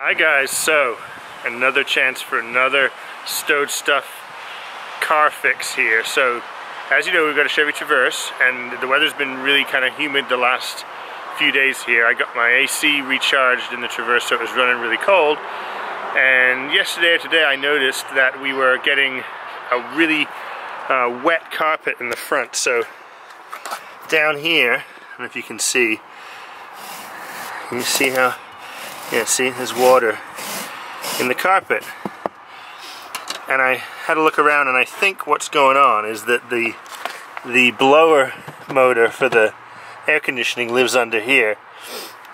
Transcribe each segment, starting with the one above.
Hi guys, so another chance for another stowed stuff car fix here. So as you know we've got a Chevy Traverse and the weather's been really kind of humid the last few days here. I got my AC recharged in the Traverse so it was running really cold and yesterday or today I noticed that we were getting a really uh, wet carpet in the front so down here, I don't know if you can see, you see how yeah, see, there's water in the carpet. And I had a look around and I think what's going on is that the the blower motor for the air conditioning lives under here.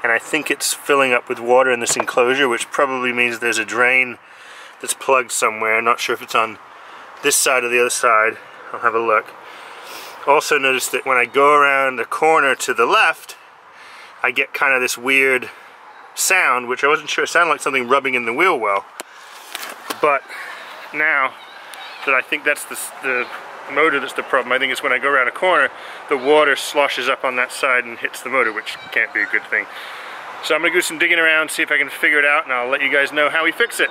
And I think it's filling up with water in this enclosure, which probably means there's a drain that's plugged somewhere. I'm not sure if it's on this side or the other side. I'll have a look. Also notice that when I go around the corner to the left, I get kind of this weird sound, which I wasn't sure, it sounded like something rubbing in the wheel well. But now that I think that's the, the motor that's the problem, I think it's when I go around a corner, the water sloshes up on that side and hits the motor, which can't be a good thing. So I'm gonna do some digging around, see if I can figure it out, and I'll let you guys know how we fix it.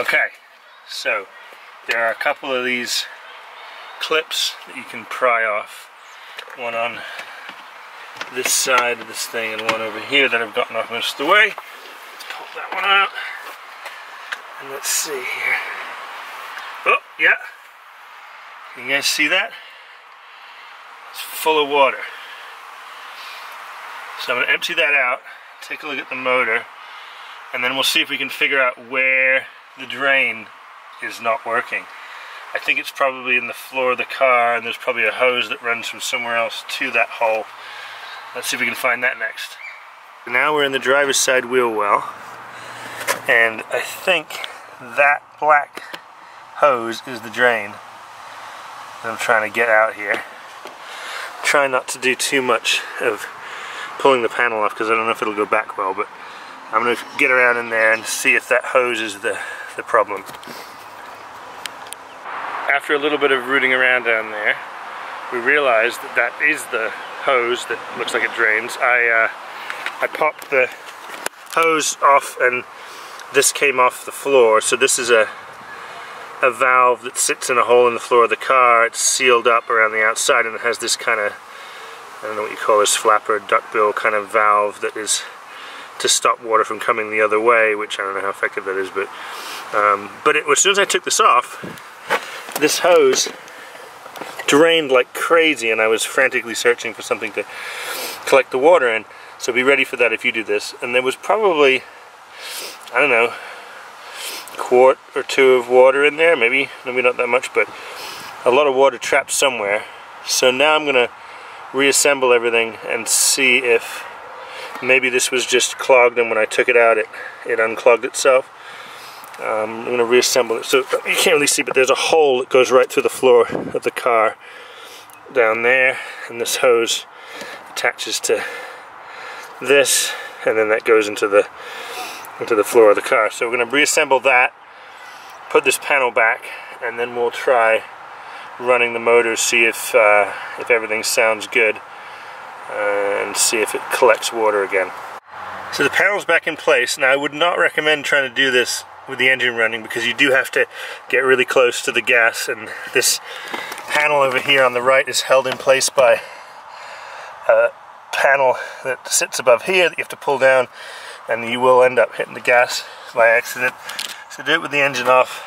Okay, so there are a couple of these clips that you can pry off. One on this side of this thing and one over here that I've gotten off most of the way. Let's pull that one out. And let's see here. Oh, yeah. Can you guys see that? It's full of water. So I'm going to empty that out, take a look at the motor, and then we'll see if we can figure out where the drain is not working. I think it's probably in the floor of the car and there's probably a hose that runs from somewhere else to that hole. Let's see if we can find that next. Now we're in the driver's side wheel well and I think that black hose is the drain I'm trying to get out here. Try not to do too much of pulling the panel off because I don't know if it'll go back well but I'm going to get around in there and see if that hose is the the problem. After a little bit of rooting around down there, we realized that that is the hose that looks like it drains. I, uh, I popped the hose off and this came off the floor. So this is a, a valve that sits in a hole in the floor of the car. It's sealed up around the outside and it has this kind of, I don't know what you call this, flapper, duckbill kind of valve that is to stop water from coming the other way, which I don't know how effective that is, but um, but it, as soon as I took this off, this hose drained like crazy and I was frantically searching for something to collect the water in. So be ready for that if you do this. And there was probably, I don't know, a quart or two of water in there, maybe, maybe not that much, but a lot of water trapped somewhere. So now I'm gonna reassemble everything and see if maybe this was just clogged and when I took it out it, it unclogged itself. Um, I'm going to reassemble it. So you can't really see, but there's a hole that goes right through the floor of the car down there, and this hose attaches to this, and then that goes into the into the floor of the car. So we're going to reassemble that, put this panel back, and then we'll try running the motor, see if uh, if everything sounds good, uh, and see if it collects water again. So the panel's back in place. Now I would not recommend trying to do this with the engine running because you do have to get really close to the gas and this panel over here on the right is held in place by a panel that sits above here that you have to pull down and you will end up hitting the gas by accident. So do it with the engine off,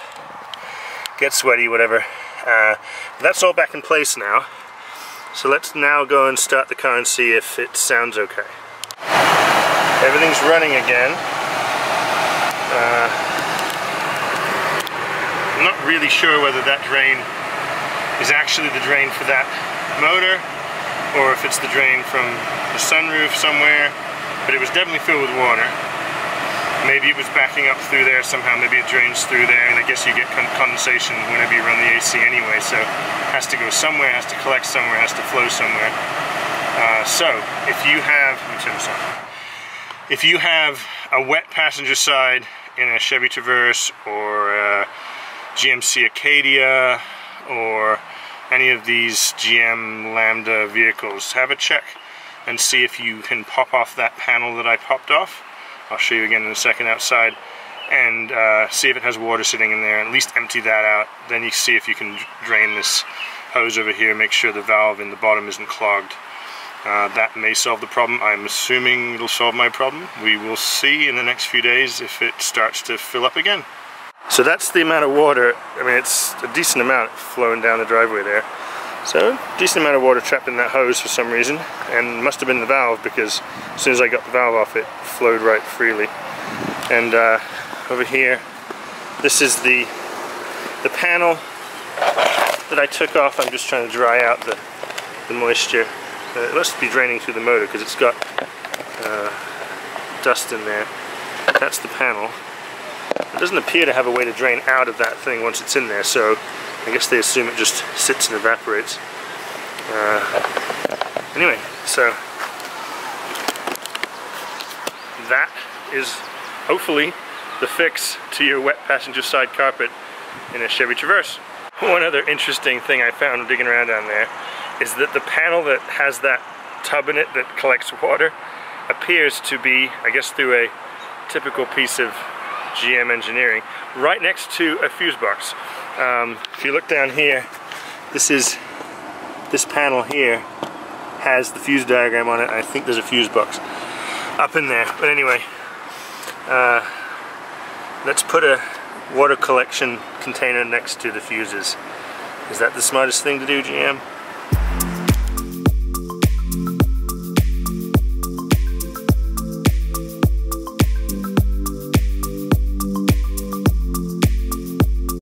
get sweaty, whatever. Uh, that's all back in place now. So let's now go and start the car and see if it sounds okay. Everything's running again. Uh, I'm not really sure whether that drain is actually the drain for that motor or if it's the drain from the sunroof somewhere, but it was definitely filled with water. Maybe it was backing up through there somehow, maybe it drains through there, and I guess you get con condensation whenever you run the AC anyway, so it has to go somewhere, has to collect somewhere, has to flow somewhere. Uh, so, if you have, let me turn this on. If you have a wet passenger side in a Chevy Traverse or a GMC Acadia or any of these GM Lambda vehicles, have a check and see if you can pop off that panel that I popped off. I'll show you again in a second outside and uh, see if it has water sitting in there, at least empty that out. Then you see if you can drain this hose over here, make sure the valve in the bottom isn't clogged. Uh, that may solve the problem. I'm assuming it'll solve my problem. We will see in the next few days if it starts to fill up again. So that's the amount of water. I mean, it's a decent amount flowing down the driveway there. So, decent amount of water trapped in that hose for some reason, and must have been the valve because as soon as I got the valve off, it flowed right freely. And uh, over here, this is the the panel that I took off. I'm just trying to dry out the, the moisture. Uh, it must be draining through the motor because it's got uh, dust in there. That's the panel. It doesn't appear to have a way to drain out of that thing once it's in there, so I guess they assume it just sits and evaporates. Uh, anyway, so that is hopefully the fix to your wet passenger side carpet in a Chevy Traverse. One other interesting thing I found digging around down there is that the panel that has that tub in it that collects water appears to be, I guess through a typical piece of GM engineering, right next to a fuse box. Um, if you look down here, this is, this panel here has the fuse diagram on it. I think there's a fuse box up in there. But anyway, uh, let's put a water collection container next to the fuses. Is that the smartest thing to do, GM?